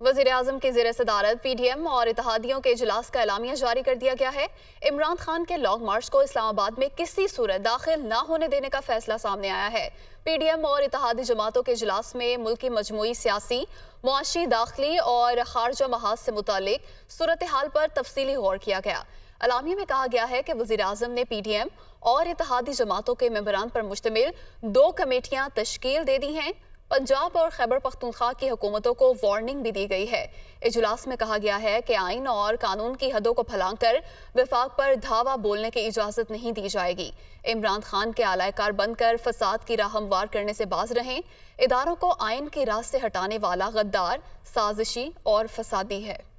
वज़ीर अजम की जेर सदारत पी डी एम और इतिहादियों के इजलास का एलामिया जारी कर दिया गया है। इमरान खान के लॉन्ग मार्च को इस्लामाबाद में किसी सूरत दाखिल न होने देने का फैसला सामने आया है। पी डी एम और इतिहादी जमातों के इजलास में मुल्क की मजमू सियासी, मुआशी, दाखिली और खारजा महाज से मुतल सूरत हाल पर तफसीली गौर किया गया। अलामिया में कहा गया है कि वजी अजम ने पी डी एम और इतिहादी जमातों के मेम्बरान पर मुश्तमिल दो कमेटियाँ तश्कील दे दी हैं। पंजाब और खैबर पख्तूनख्वा की हुकूमतों को वार्निंग भी दी गई है। इजलास में कहा गया है कि आइन और कानून की हदों को फैलाकर कर विफाक पर धावा बोलने की इजाज़त नहीं दी जाएगी। इमरान खान के आलायकार बनकर फसाद की राह हमवार करने से बाज रहे। इदारों को आइन की राह से हटाने वाला गद्दार, साजिशी और फसादी है।